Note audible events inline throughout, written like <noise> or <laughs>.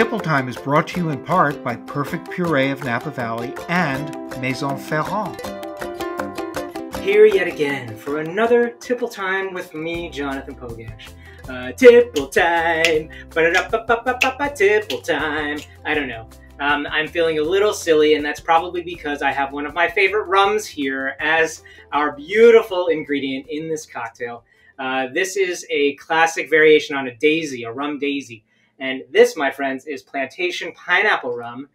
Tipple Time is brought to you in part by Perfect Puree of Napa Valley and Maison Ferrand. Here yet again for another Tipple Time with me, Jonathan Pogash. Uh, tipple time, ba-da-da-ba-ba-ba-ba, tipple time. I don't know. Um, I'm feeling a little silly, and that's probably because I have one of my favorite rums here as our beautiful ingredient in this cocktail. Uh, this is a classic variation on a daisy, a rum daisy. And this, my friends, is plantation pineapple rum.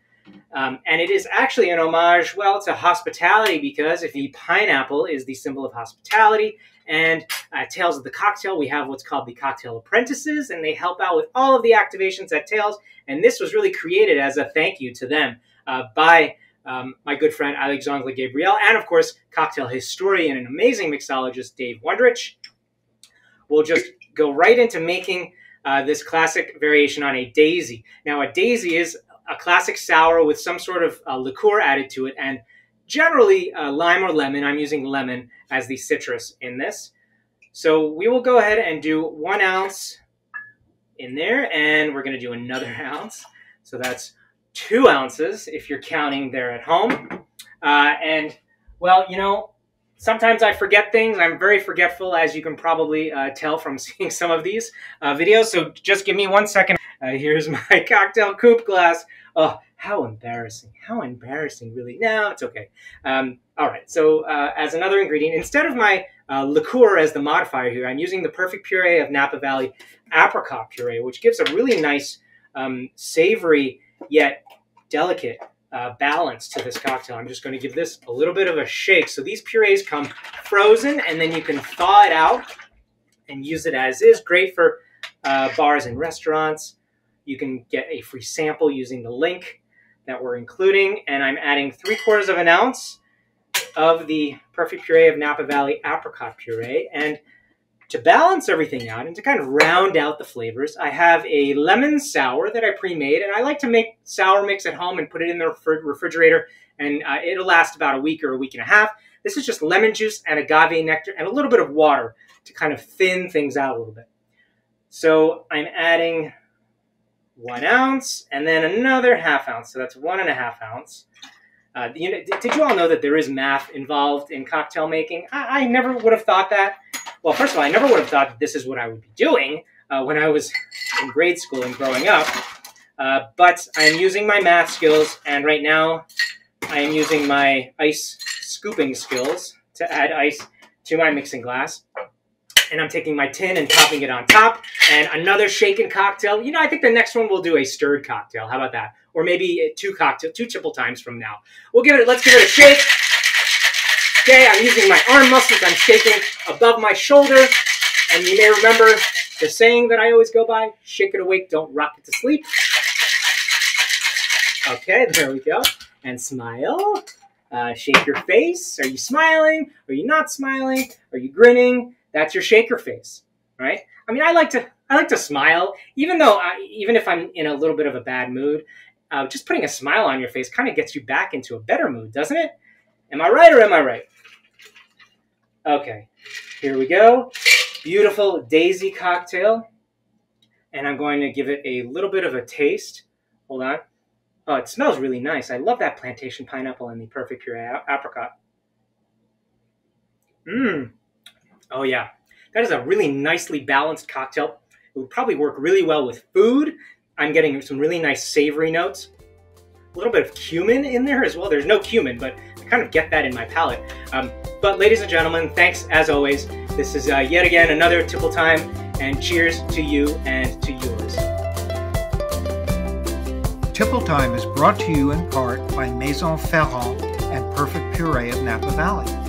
Um, and it is actually an homage, well, to hospitality because if the pineapple is the symbol of hospitality, and uh, Tales of the Cocktail, we have what's called the Cocktail Apprentices, and they help out with all of the activations at Tales. And this was really created as a thank you to them uh, by um, my good friend Alexandre Gabriel, and of course, cocktail historian and amazing mixologist Dave Wondrich. We'll just go right into making uh, this classic variation on a daisy. Now, a daisy is a classic sour with some sort of uh, liqueur added to it, and generally uh, lime or lemon. I'm using lemon as the citrus in this. So we will go ahead and do one ounce in there, and we're going to do another <laughs> ounce. So that's two ounces if you're counting there at home. Uh, and well, you know, sometimes I forget things. I'm very forgetful, as you can probably uh, tell from <laughs> seeing some of these uh, videos. So just give me one second. Uh, here's <laughs> my cocktail coupe glass. Oh, how embarrassing. How embarrassing, really. No, it's okay. Um, all right, so uh, as another ingredient, instead of my uh, liqueur as the modifier here, I'm using the Perfect Puree of Napa Valley apricot puree, which gives a really nice, um, savory, yet delicate uh, balance to this cocktail. I'm just going to give this a little bit of a shake. So these purees come frozen, and then you can thaw it out and use it as is. Great for uh, bars and restaurants. You can get a free sample using the link that we're including. And I'm adding three quarters of an ounce of the Perfect Puree of Napa Valley Apricot Puree. And to balance everything out and to kind of round out the flavors, I have a lemon sour that I pre-made. And I like to make sour mix at home and put it in the refrigerator. And uh, it'll last about a week or a week and a half. This is just lemon juice and agave nectar and a little bit of water to kind of thin things out a little bit. So I'm adding one ounce, and then another half ounce. So that's one and a half ounce. Uh, you know, did you all know that there is math involved in cocktail making? I, I, never would have thought that. Well, first of all, I never would have thought that this is what I would be doing uh, when I was in grade school and growing up. Uh, but I'm using my math skills, and right now I am using my ice scooping skills to add ice to my mixing glass and I'm taking my tin and topping it on top, and another shaken cocktail. You know, I think the next one we'll do a stirred cocktail. How about that? Or maybe two cocktail, two tipple times from now. We'll give it. Let's give it a shake. Okay, I'm using my arm muscles. I'm shaking above my shoulder, and you may remember the saying that I always go by: "Shake it awake, don't rock it to sleep." Okay, there we go. And smile. Uh, shake your face. Are you smiling? Are you not smiling? Are you grinning? That's your shaker face, right? I mean, I like to I like to smile, even though I, even if I'm in a little bit of a bad mood. Uh, just putting a smile on your face kind of gets you back into a better mood, doesn't it? Am I right or am I right? Okay, here we go. Beautiful daisy cocktail. And I'm going to give it a little bit of a taste. Hold on. Oh, it smells really nice. I love that plantation pineapple and the perfect apricot. Mmm. Oh yeah, that is a really nicely balanced cocktail. It would probably work really well with food. I'm getting some really nice savory notes. A little bit of cumin in there as well. There's no cumin, but kind of get that in my palate. Um, but ladies and gentlemen, thanks as always. This is uh, yet again another Tipple Time, and cheers to you and to yours. Tipple Time is brought to you in part by Maison Ferrand and Perfect Puree of Napa Valley.